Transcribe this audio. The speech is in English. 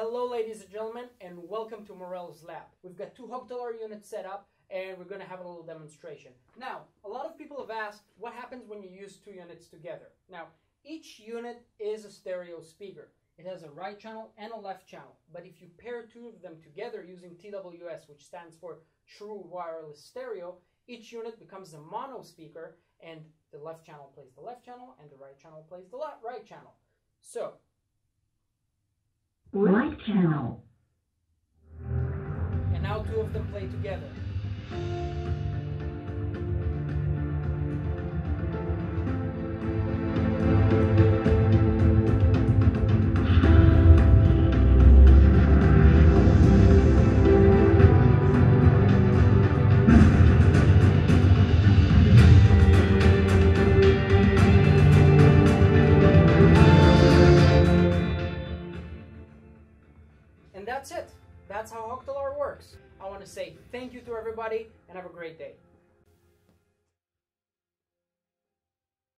Hello ladies and gentlemen and welcome to Morel's Lab. We've got two Hogtalare units set up and we're going to have a little demonstration. Now, a lot of people have asked what happens when you use two units together. Now, each unit is a stereo speaker. It has a right channel and a left channel. But if you pair two of them together using TWS, which stands for True Wireless Stereo, each unit becomes a mono speaker and the left channel plays the left channel and the right channel plays the right channel. So, right channel. And now two of them play together. That's it. That's how Hogtalare works. I want to say thank you to everybody and have a great day.